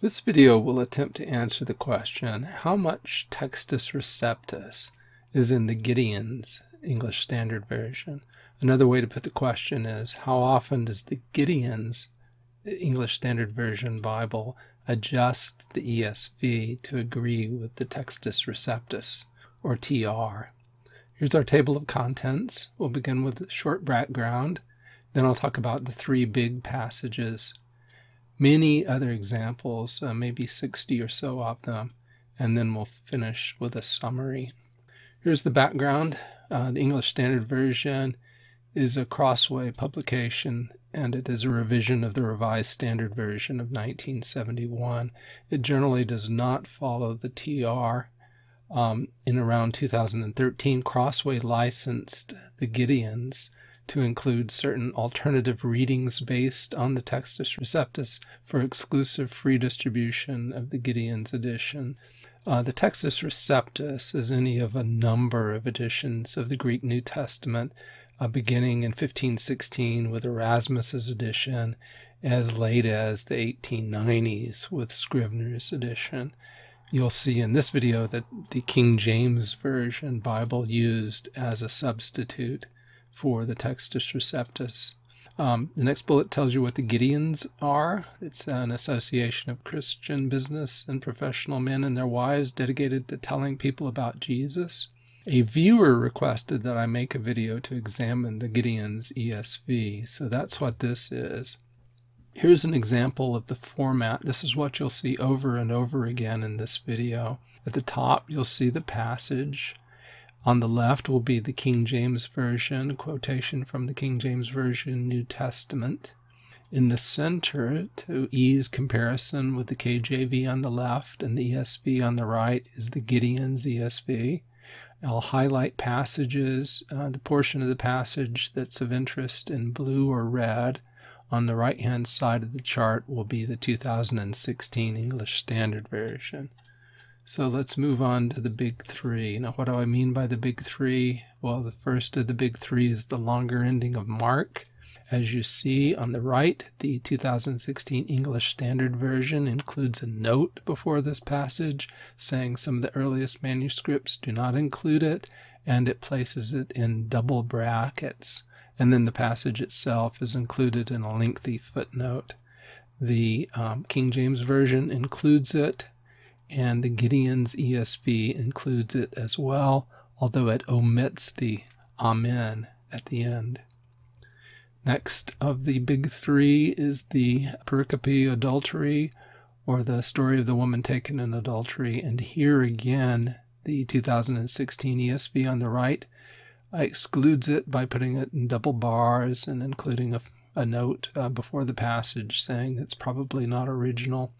This video will attempt to answer the question, how much Textus Receptus is in the Gideon's English Standard Version? Another way to put the question is, how often does the Gideon's English Standard Version Bible adjust the ESV to agree with the Textus Receptus, or TR? Here's our table of contents. We'll begin with a short background, then I'll talk about the three big passages many other examples, uh, maybe 60 or so of them, and then we'll finish with a summary. Here's the background. Uh, the English Standard Version is a Crossway publication, and it is a revision of the Revised Standard Version of 1971. It generally does not follow the TR. Um, in around 2013, Crossway licensed the Gideons to include certain alternative readings based on the Textus Receptus for exclusive free distribution of the Gideon's edition. Uh, the Textus Receptus is any of a number of editions of the Greek New Testament, uh, beginning in 1516 with Erasmus's edition, as late as the 1890s with Scrivener's edition. You'll see in this video that the King James Version Bible used as a substitute for the Textus Receptus. Um, the next bullet tells you what the Gideons are. It's an association of Christian business and professional men and their wives dedicated to telling people about Jesus. A viewer requested that I make a video to examine the Gideons ESV, so that's what this is. Here's an example of the format. This is what you'll see over and over again in this video. At the top, you'll see the passage. On the left will be the King James Version, quotation from the King James Version New Testament. In the center, to ease comparison with the KJV on the left and the ESV on the right, is the Gideon's ESV. I'll highlight passages, uh, the portion of the passage that's of interest in blue or red. On the right hand side of the chart will be the 2016 English Standard Version. So let's move on to the big three. Now, what do I mean by the big three? Well, the first of the big three is the longer ending of Mark. As you see on the right, the 2016 English Standard Version includes a note before this passage saying some of the earliest manuscripts do not include it, and it places it in double brackets. And then the passage itself is included in a lengthy footnote. The um, King James Version includes it, and the Gideon's ESV includes it as well, although it omits the Amen at the end. Next of the big three is the pericope adulterae, or the story of the woman taken in adultery. And here again, the 2016 ESV on the right excludes it by putting it in double bars and including a, a note uh, before the passage saying it's probably not original.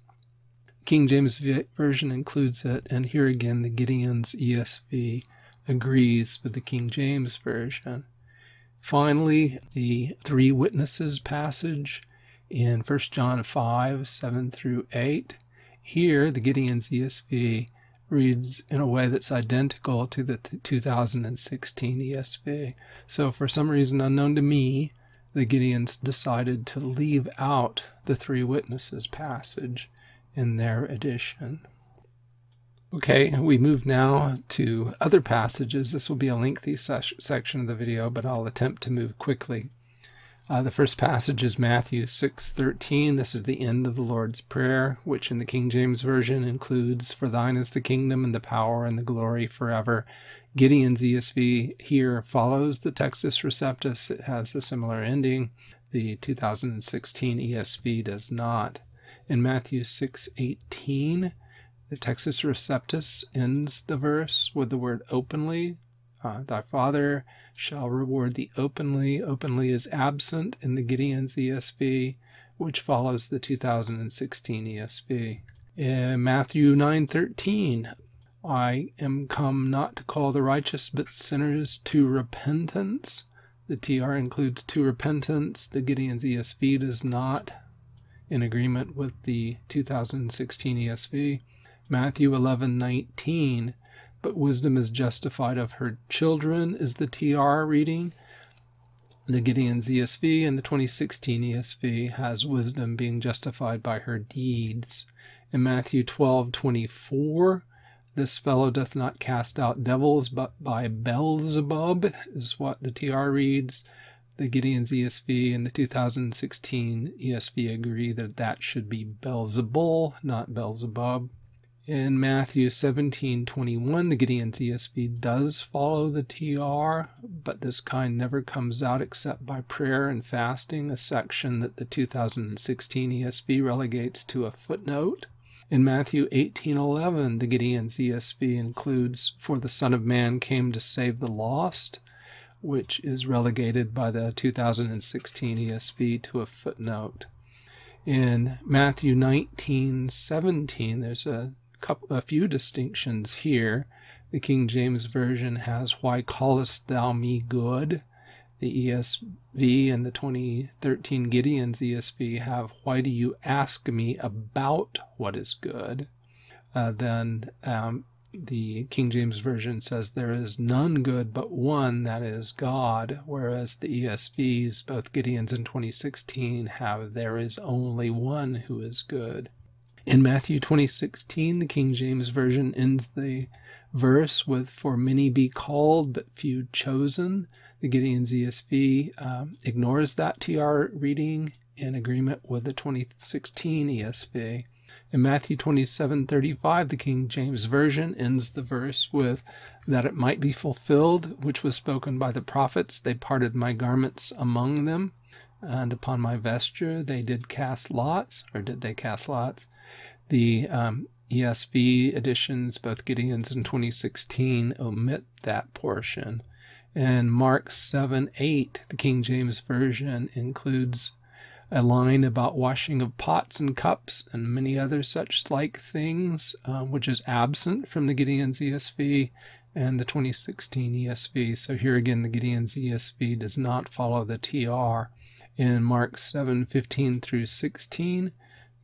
King James Version includes it, and here again the Gideon's ESV agrees with the King James Version. Finally, the three witnesses passage in 1 John 5 7 through 8. Here, the Gideon's ESV reads in a way that's identical to the 2016 ESV. So, for some reason unknown to me, the Gideons decided to leave out the three witnesses passage in their edition. Okay, we move now to other passages. This will be a lengthy section of the video, but I'll attempt to move quickly. Uh, the first passage is Matthew 6:13. This is the end of the Lord's Prayer, which in the King James Version includes, "For thine is the kingdom and the power and the glory forever." Gideon's ESV here follows the Textus Receptus. It has a similar ending. The 2016 ESV does not. In Matthew 6:18, the Textus Receptus ends the verse with the word openly. Uh, Thy Father shall reward thee openly. Openly is absent in the Gideon's ESV, which follows the 2016 ESV. In Matthew 9:13, I am come not to call the righteous but sinners to repentance. The TR includes to repentance. The Gideon's ESV does not in agreement with the 2016 ESV. Matthew 11:19, but wisdom is justified of her children is the TR reading. The Gideon's ESV and the 2016 ESV has wisdom being justified by her deeds. In Matthew 12:24, this fellow doth not cast out devils, but by Beelzebub, is what the TR reads. The Gideon's ESV and the 2016 ESV agree that that should be Beelzebul, not Beelzebub. In Matthew 17 21, the Gideon's ESV does follow the TR, but this kind never comes out except by prayer and fasting, a section that the 2016 ESV relegates to a footnote. In Matthew 18:11, the Gideon's ESV includes "For the Son of Man came to save the lost," which is relegated by the 2016 ESV to a footnote. In Matthew 19:17, there's a couple, a few distinctions here. The King James version has "Why callest thou me good?" The ESV and the 2013 Gideon's ESV have, Why do you ask me about what is good? Uh, then um, the King James Version says, There is none good but one, that is God, whereas the ESVs, both Gideon's and 2016, have, There is only one who is good. In Matthew 2016, the King James Version ends the verse with, For many be called, but few chosen. The Gideon's ESV um, ignores that TR reading in agreement with the 2016 ESV. In Matthew 27:35, the King James Version ends the verse with that it might be fulfilled which was spoken by the prophets, they parted my garments among them, and upon my vesture they did cast lots, or did they cast lots? The um, ESV editions, both Gideon's and 2016, omit that portion. And Mark 7 8, the King James Version, includes a line about washing of pots and cups and many other such like things, uh, which is absent from the Gideon's ESV and the 2016 ESV. So here again, the Gideon's ESV does not follow the TR. In Mark 7 15 through 16,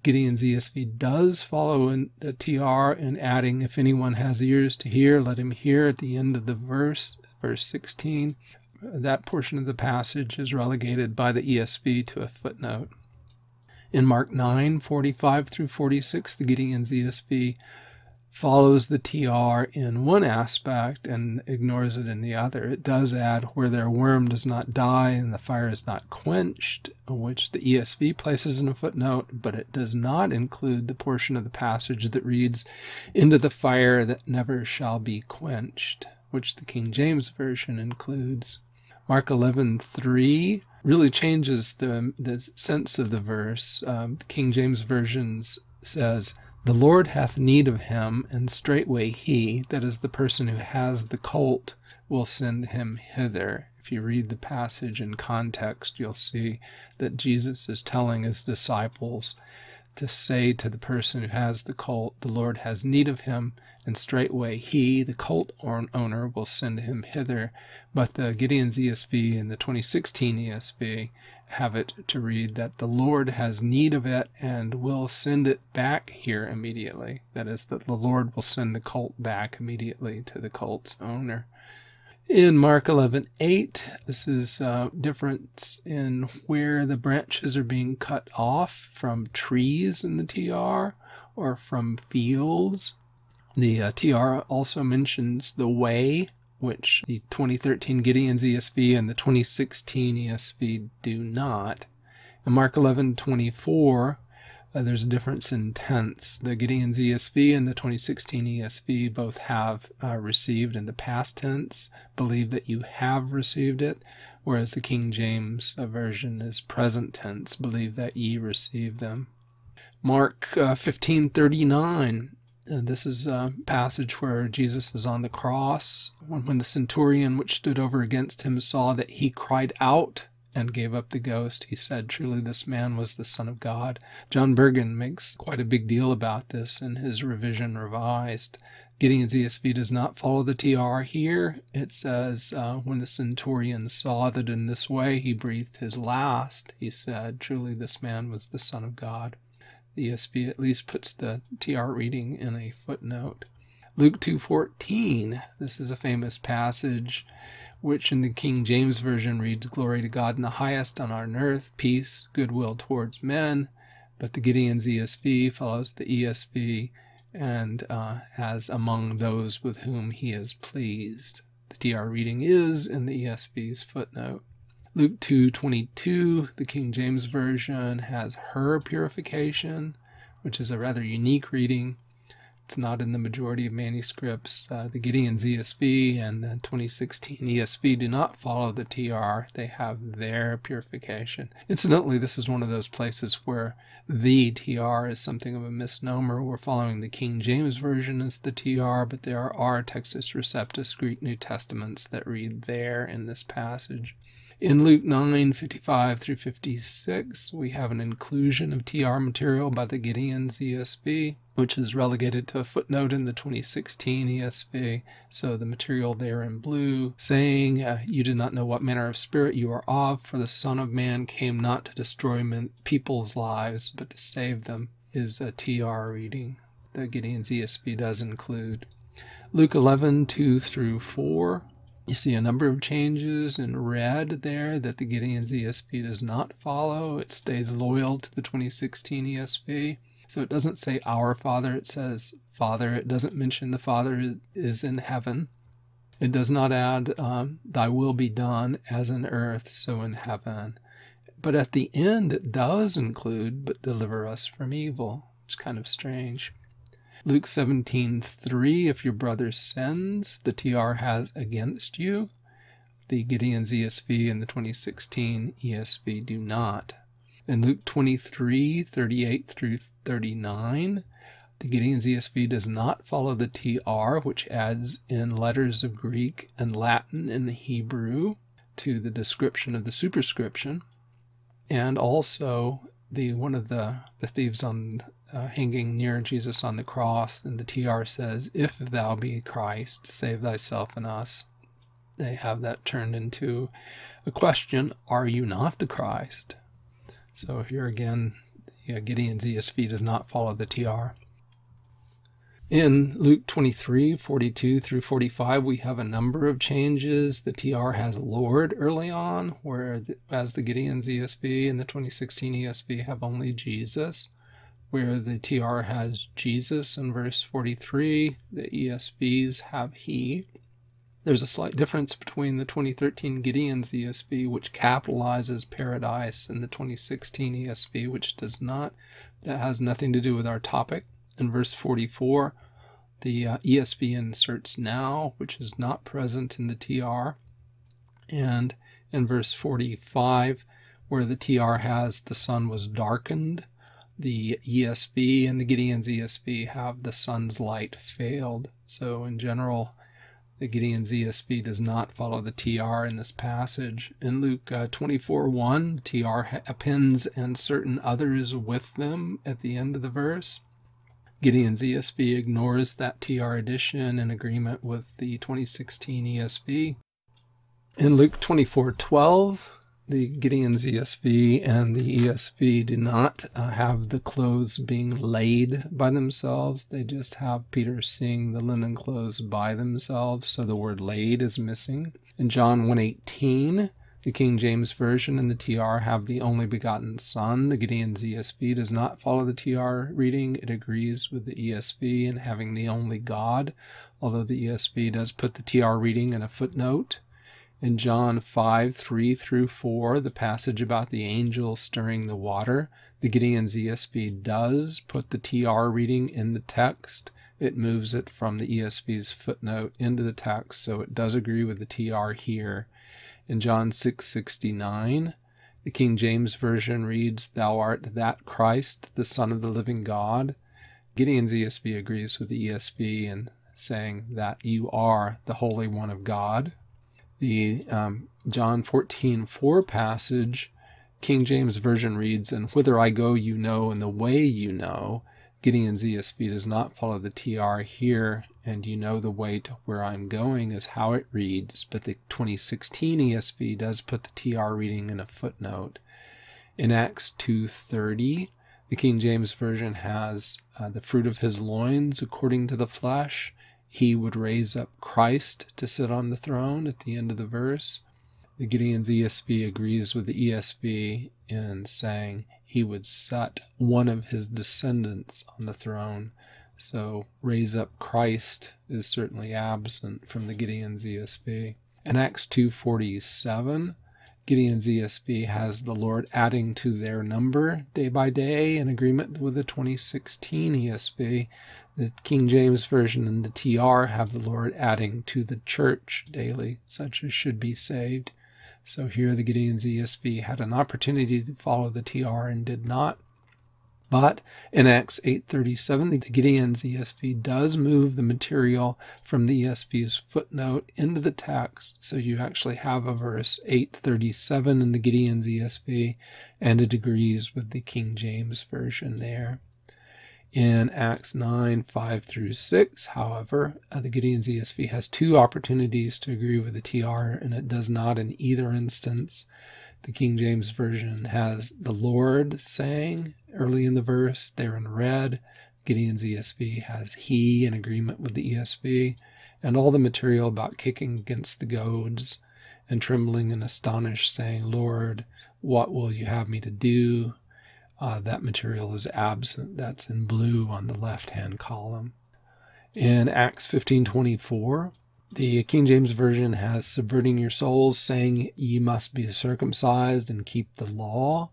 Gideon's ESV does follow in the TR in adding, if anyone has ears to hear, let him hear at the end of the verse verse 16. That portion of the passage is relegated by the ESV to a footnote. In Mark 9, 45 through 46, the Gideon's ESV follows the TR in one aspect and ignores it in the other. It does add where their worm does not die and the fire is not quenched, which the ESV places in a footnote, but it does not include the portion of the passage that reads, into the fire that never shall be quenched which the King James Version includes. Mark 11:3 really changes the, the sense of the verse. Um, the King James Version says, The Lord hath need of him, and straightway he, that is the person who has the colt, will send him hither. If you read the passage in context, you'll see that Jesus is telling his disciples to say to the person who has the colt, The Lord has need of him, and straightway he, the colt owner, will send him hither. But the Gideon's ESV and the 2016 ESV have it to read that the Lord has need of it and will send it back here immediately. That is, that the Lord will send the colt back immediately to the colt's owner. In Mark 11:8, this is a uh, difference in where the branches are being cut off from trees in the TR or from fields. The uh, TR also mentions the way, which the 2013 Gideon's ESV and the 2016 ESV do not. In Mark 11:24, uh, there's a difference in tense. The Gideon's ESV and the 2016 ESV both have uh, received in the past tense, believe that you have received it, whereas the King James uh, version is present tense, believe that ye receive them. Mark 15:39. Uh, uh, this is a passage where Jesus is on the cross. When, when the centurion which stood over against him saw that he cried out and gave up the ghost. He said, Truly, this man was the Son of God. John Burgon makes quite a big deal about this in his revision revised. Gideon's ESV does not follow the TR here. It says, uh, When the centurion saw that in this way he breathed his last, he said, Truly, this man was the Son of God. The ESV at least puts the TR reading in a footnote. Luke 2:14. This is a famous passage which in the King James Version reads, Glory to God in the highest, on our earth, peace, goodwill towards men. but the Gideon's ESV follows the ESV and uh, as among those with whom he is pleased. The TR reading is in the ESV's footnote. Luke 2:22, the King James version has her purification, which is a rather unique reading. It's not in the majority of manuscripts. Uh, the Gideon's ESV and the 2016 ESV do not follow the TR. They have their purification. Incidentally, this is one of those places where the TR is something of a misnomer. We're following the King James Version as the TR, but there are Textus Receptus Greek New Testaments that read there in this passage. In Luke 9 55 through 56, we have an inclusion of TR material by the Gideon's ESV, which is relegated to a footnote in the 2016 ESV. So the material there in blue saying, uh, You do not know what manner of spirit you are of, for the Son of Man came not to destroy men, people's lives, but to save them, is a TR reading. The Gideon's ESV does include. Luke 11 2 through 4 you see a number of changes in red there that the Gideon's ESV does not follow. It stays loyal to the 2016 ESV. So it doesn't say our Father, it says Father. It doesn't mention the Father is in heaven. It does not add, um, Thy will be done as in earth, so in heaven. But at the end, it does include, but deliver us from evil, It's kind of strange. Luke 17:3 if your brother sins, the TR has against you. The Gideon's ESV and the 2016 ESV do not. In Luke 23:38 through 39, the Gideon's ESV does not follow the TR, which adds in letters of Greek and Latin and Hebrew to the description of the superscription. And also the one of the, the thieves on uh, hanging near Jesus on the cross, and the TR says, If thou be Christ, save thyself and us. They have that turned into a question Are you not the Christ? So here again, the, uh, Gideon's ESV does not follow the TR. In Luke 23, 42 through 45, we have a number of changes. The TR has Lord early on, whereas the Gideon's ESV and the 2016 ESV have only Jesus where the TR has Jesus in verse 43, the ESVs have He. There's a slight difference between the 2013 Gideon's ESV, which capitalizes paradise, and the 2016 ESV, which does not. That has nothing to do with our topic. In verse 44, the uh, ESV inserts now, which is not present in the TR. And in verse 45, where the TR has the sun was darkened, the ESV and the Gideon's ESV have the sun's light failed. So, in general, the Gideon's ESV does not follow the TR in this passage. In Luke uh, 24 1, TR appends and certain others with them at the end of the verse. Gideon's ESV ignores that TR addition in agreement with the 2016 ESV. In Luke 24 12, the Gideon's ESV and the ESV do not uh, have the clothes being laid by themselves. They just have Peter seeing the linen clothes by themselves, so the word laid is missing. In John 1:18, the King James Version and the TR have the only begotten Son. The Gideon's ESV does not follow the TR reading. It agrees with the ESV in having the only God, although the ESV does put the TR reading in a footnote in John 5 3 through 4, the passage about the angel stirring the water, the Gideon's ESV does put the TR reading in the text. It moves it from the ESV's footnote into the text, so it does agree with the TR here. In John 6:69, the King James Version reads, Thou art that Christ, the Son of the living God. Gideon's ESV agrees with the ESV in saying that you are the Holy One of God the um, John 14 4 passage, King James Version reads, And whither I go, you know, and the way you know. Gideon's ESV does not follow the TR here, and you know the way to where I'm going is how it reads, but the 2016 ESV does put the TR reading in a footnote. In Acts 2.30, the King James Version has uh, the fruit of his loins according to the flesh, he would raise up Christ to sit on the throne at the end of the verse. The Gideon's ESV agrees with the ESV in saying he would set one of his descendants on the throne. So raise up Christ is certainly absent from the Gideon's ESV. In Acts 247, Gideon's ESV has the Lord adding to their number day by day in agreement with the 2016 ESV. The King James Version and the TR have the Lord adding to the church daily, such as should be saved. So here the Gideon's ESV had an opportunity to follow the TR and did not. But in Acts 8:37, the Gideon's ESV does move the material from the ESV's footnote into the text, so you actually have a verse 8:37 in the Gideon's ESV, and it agrees with the King James version there. In Acts 9 5 through 6, however, uh, the Gideon's ESV has two opportunities to agree with the TR, and it does not in either instance. The King James Version has the Lord saying early in the verse, there in red. Gideon's ESV has he in agreement with the ESV, and all the material about kicking against the goads and trembling and astonished, saying, Lord, what will you have me to do? Uh, that material is absent. That's in blue on the left hand column. In Acts 15:24, the King James Version has subverting your souls, saying ye must be circumcised and keep the law.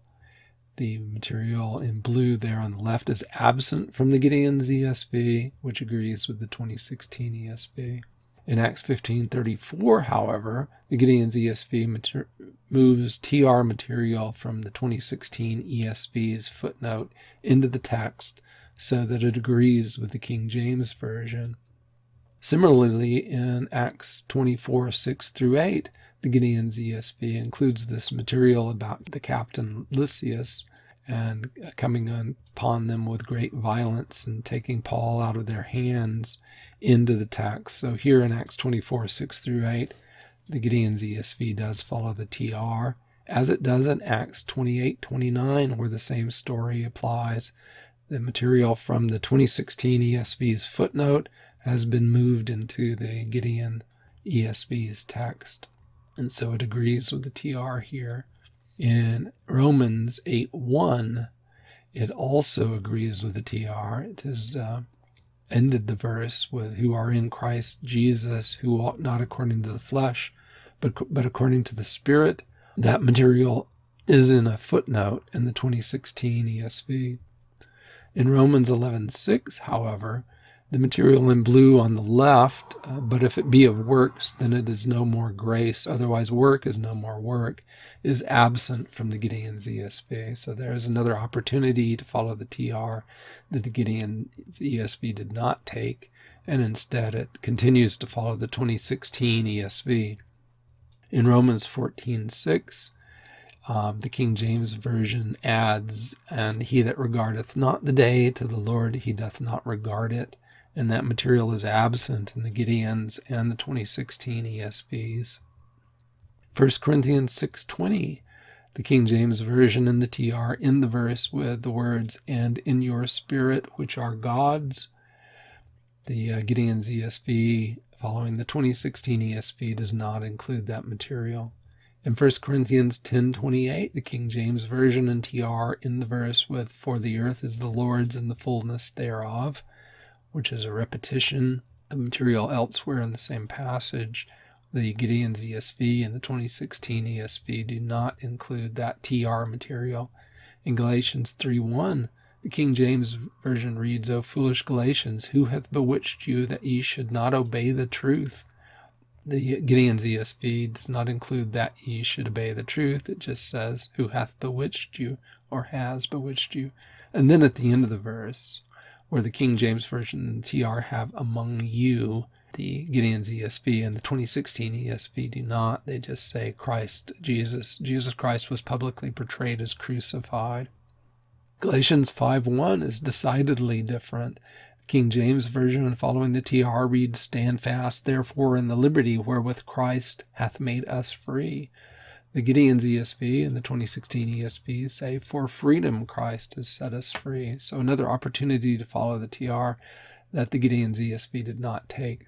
The material in blue there on the left is absent from the Gideon's ESV, which agrees with the 2016 ESV. In Acts 15:34, however, the Gideon's ESV mater- moves TR material from the 2016 ESV's footnote into the text so that it agrees with the King James version. Similarly, in Acts 24:6 through 8, the Gideon's ESV includes this material about the captain Lysias and coming upon them with great violence and taking Paul out of their hands into the text. So here in Acts 24 6 through 8, the Gideon's ESV does follow the TR, as it does in Acts 28 29, where the same story applies. The material from the 2016 ESV's footnote has been moved into the Gideon ESV's text. And so it agrees with the TR here. In Romans 8 1, it also agrees with the TR. It has uh, ended the verse with, Who are in Christ Jesus, who walk not according to the flesh, but, but according to the Spirit. That material is in a footnote in the 2016 ESV. In Romans 11:6, however, the material in blue on the left, uh, but if it be of works, then it is no more grace. Otherwise, work is no more work, is absent from the Gideon's ESV. So there is another opportunity to follow the TR that the Gideon's ESV did not take, and instead it continues to follow the 2016 ESV. In Romans 14:6, um, the King James Version adds, And he that regardeth not the day to the Lord, he doth not regard it and that material is absent in the Gideons and the 2016 ESVs. 1 Corinthians 6:20, the King James Version and the TR in the verse with the words "and in your spirit which are God's." The uh, Gideon's ESV following the 2016 ESV does not include that material. In 1 Corinthians 10:28, the King James Version and TR in the verse with "for the earth is the Lord's and the fullness thereof." Which is a repetition of material elsewhere in the same passage. The Gideon's ESV and the 2016 ESV do not include that TR material. In Galatians 3:1, the King James Version reads, O foolish Galatians, who hath bewitched you that ye should not obey the truth? The Gideon's ESV does not include that ye should obey the truth. It just says, Who hath bewitched you or has bewitched you? And then at the end of the verse, where the King James Version and TR have among you. The Gideon's ESV and the 2016 ESV do not. They just say Christ, Jesus. Jesus Christ was publicly portrayed as crucified. Galatians 5:1 is decidedly different. King James Version following the TR reads, Stand fast, therefore, in the liberty wherewith Christ hath made us free. The Gideon's ESV and the 2016 ESV say, For freedom Christ has set us free. So another opportunity to follow the TR that the Gideon's ESV did not take.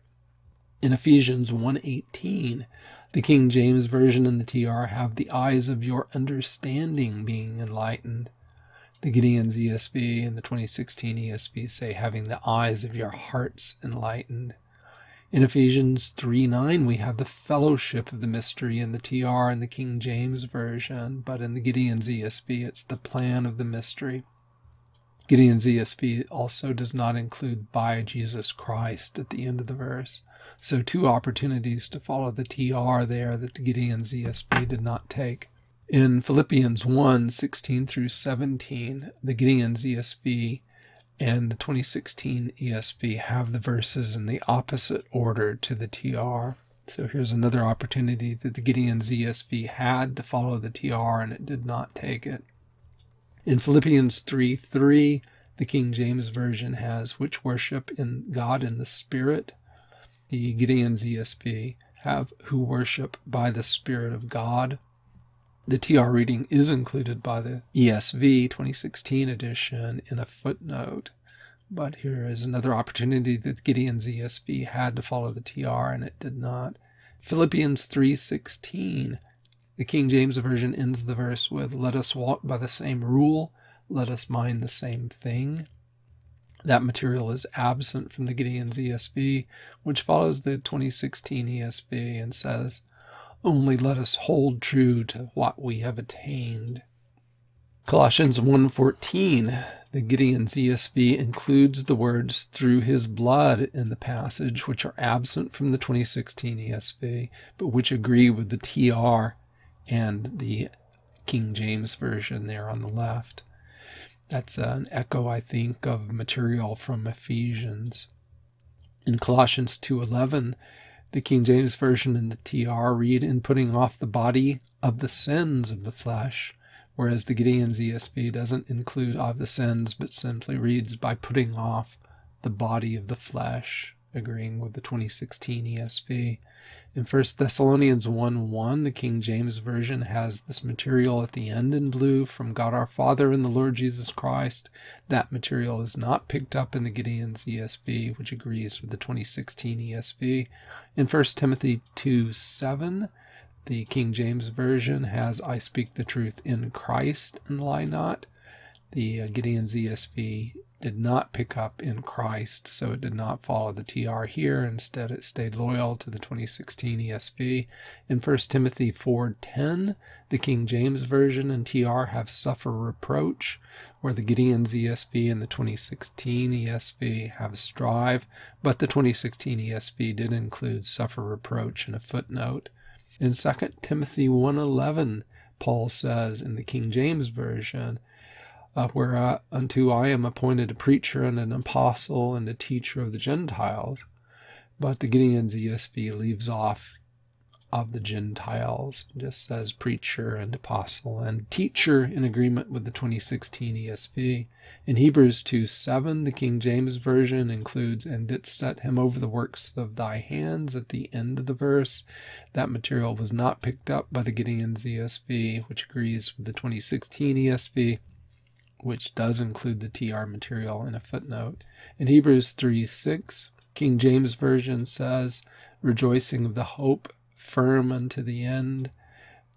In Ephesians 1:18, the King James Version and the TR have the eyes of your understanding being enlightened. The Gideon's ESV and the 2016 ESV say, having the eyes of your hearts enlightened. In Ephesians 3 9, we have the fellowship of the mystery in the TR and the King James Version, but in the Gideon's ESV, it's the plan of the mystery. Gideon's ESV also does not include by Jesus Christ at the end of the verse. So, two opportunities to follow the TR there that the Gideon's ESV did not take. In Philippians 1 16 through 17, the Gideon's ESV and the 2016 ESV have the verses in the opposite order to the TR. So here's another opportunity that the Gideon's ESV had to follow the TR and it did not take it. In Philippians 3 3, the King James Version has which worship in God in the Spirit. The Gideon's ESV have who worship by the Spirit of God. The TR reading is included by the ESV 2016 edition in a footnote. But here is another opportunity that Gideon's ESV had to follow the TR and it did not. Philippians 3:16. The King James version ends the verse with let us walk by the same rule, let us mind the same thing. That material is absent from the Gideon's ESV, which follows the 2016 ESV and says only let us hold true to what we have attained. Colossians 1:14, the Gideon's ESV includes the words through his blood in the passage which are absent from the 2016 ESV, but which agree with the TR and the King James version there on the left. That's an echo I think of material from Ephesians. In Colossians 2:11, the King James Version and the TR read, in putting off the body of the sins of the flesh, whereas the Gideon's ESV doesn't include of the sins, but simply reads by putting off the body of the flesh, agreeing with the 2016 ESV. In 1 Thessalonians 1 1, the King James Version has this material at the end in blue from God our Father and the Lord Jesus Christ. That material is not picked up in the Gideon's ESV, which agrees with the 2016 ESV. In 1 Timothy 2 7, the King James Version has I speak the truth in Christ and lie not. The uh, Gideon's ESV did not pick up in Christ, so it did not follow the TR here. Instead, it stayed loyal to the 2016 ESV. In 1 Timothy 4:10, the King James Version and TR have suffer reproach, where the Gideon's ESV and the 2016 ESV have strive, but the 2016 ESV did include suffer reproach in a footnote. In 2 Timothy 1:11, Paul says in the King James Version, uh, whereunto I am appointed a preacher and an apostle and a teacher of the Gentiles. But the Gideon's ESV leaves off of the Gentiles, just says preacher and apostle and teacher in agreement with the 2016 ESV. In Hebrews 2 7, the King James Version includes, and didst set him over the works of thy hands at the end of the verse. That material was not picked up by the Gideon's ESV, which agrees with the 2016 ESV which does include the TR material in a footnote. In Hebrews 3 6, King James Version says, rejoicing of the hope firm unto the end.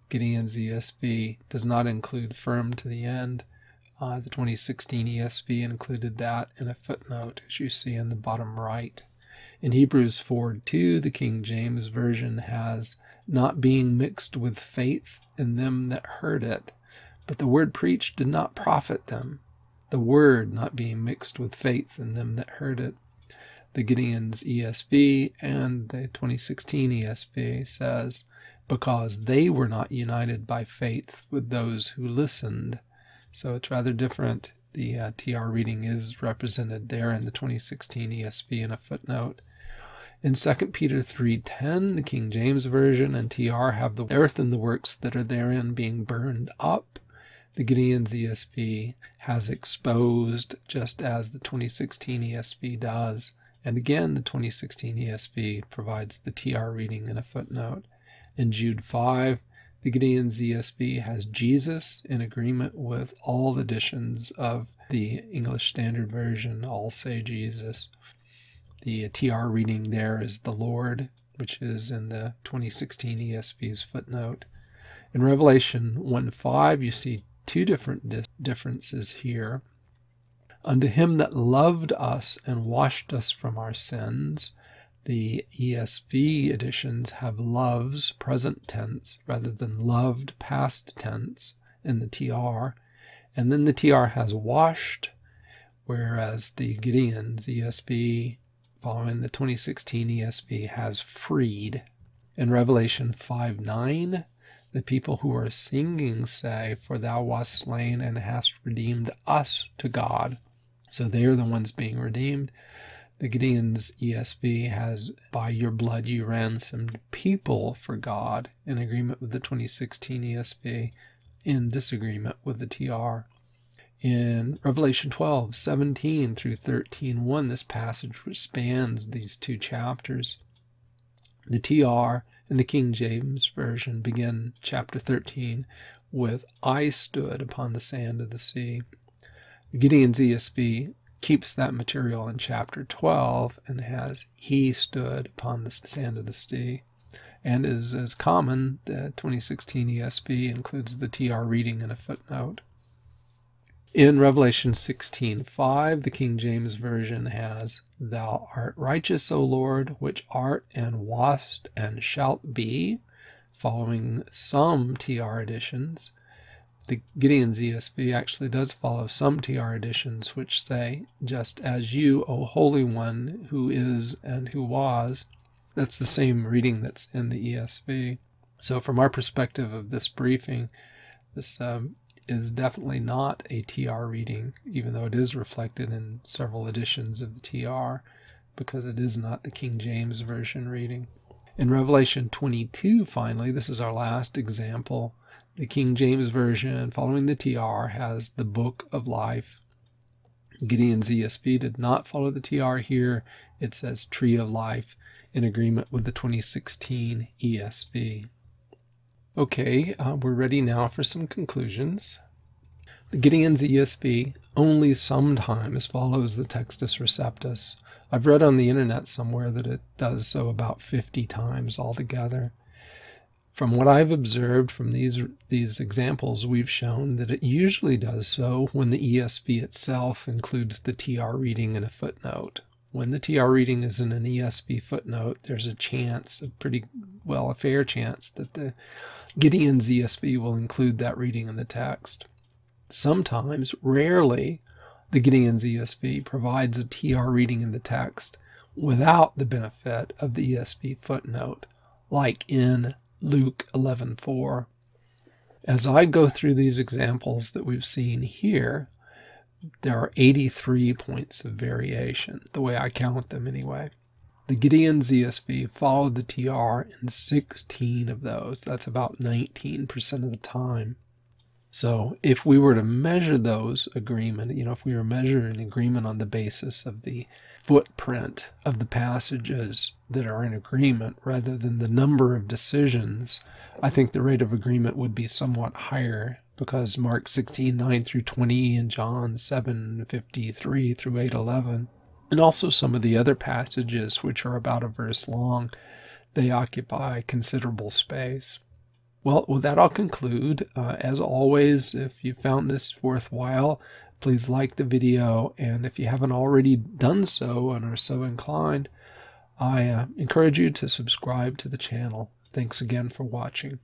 Gideon's ESV does not include firm to the end. Uh, the 2016 ESV included that in a footnote, as you see in the bottom right. In Hebrews 4 2, the King James Version has not being mixed with faith in them that heard it. But the word preached did not profit them, the word not being mixed with faith in them that heard it. The Gideon's ESV and the 2016 ESV says, because they were not united by faith with those who listened. So it's rather different. The uh, TR reading is represented there in the 2016 ESV in a footnote. In 2 Peter 3:10, the King James Version and TR have the earth and the works that are therein being burned up the Gideon's ESV has exposed just as the 2016 ESV does. And again, the 2016 ESV provides the TR reading in a footnote. In Jude 5, the Gideon's ESV has Jesus in agreement with all the editions of the English Standard Version, all say Jesus. The TR reading there is the Lord, which is in the 2016 ESV's footnote. In Revelation 1 5, you see two different di- differences here. Unto him that loved us and washed us from our sins. The ESV editions have loves present tense rather than loved past tense in the TR. And then the TR has washed, whereas the Gideon's ESV following the 2016 ESV has freed. In Revelation 5 9, the people who are singing say, For thou wast slain and hast redeemed us to God. So they are the ones being redeemed. The Gideon's ESV has, By your blood you ransomed people for God, in agreement with the 2016 ESV, in disagreement with the TR. In Revelation 12, 17 through 13, 1, this passage which spans these two chapters, the TR and the King James Version begin chapter 13 with I stood upon the sand of the sea. Gideon's ESV keeps that material in chapter 12 and has He stood upon the sand of the sea. And is as common, the 2016 ESV includes the TR reading in a footnote. In Revelation 16:5, the King James Version has, Thou art righteous, O Lord, which art and wast and shalt be, following some TR editions. The Gideon's ESV actually does follow some TR editions which say, Just as you, O Holy One, who is and who was. That's the same reading that's in the ESV. So, from our perspective of this briefing, this um, is definitely not a TR reading, even though it is reflected in several editions of the TR, because it is not the King James Version reading. In Revelation 22, finally, this is our last example. The King James Version, following the TR, has the Book of Life. Gideon's ESV did not follow the TR here. It says Tree of Life in agreement with the 2016 ESV. Okay, uh, we're ready now for some conclusions. The Gideon's ESV only sometimes follows the Textus Receptus. I've read on the internet somewhere that it does so about 50 times altogether. From what I've observed from these these examples, we've shown that it usually does so when the ESV itself includes the TR reading in a footnote when the TR reading is in an ESV footnote, there's a chance, a pretty well, a fair chance, that the Gideon's ESV will include that reading in the text. Sometimes, rarely, the Gideon's ESV provides a TR reading in the text without the benefit of the ESV footnote, like in Luke 11:4. As I go through these examples that we've seen here, there are 83 points of variation, the way I count them anyway. The Gideon's ESV followed the TR in 16 of those. That's about 19% of the time. So if we were to measure those agreement, you know, if we were measuring agreement on the basis of the footprint of the passages that are in agreement rather than the number of decisions, I think the rate of agreement would be somewhat higher because Mark 16, 9 through 20 and John 7, 53 through 8, 11, and also some of the other passages which are about a verse long, they occupy considerable space. Well, with that, I'll conclude. Uh, as always, if you found this worthwhile, please like the video. And if you haven't already done so and are so inclined, I uh, encourage you to subscribe to the channel. Thanks again for watching.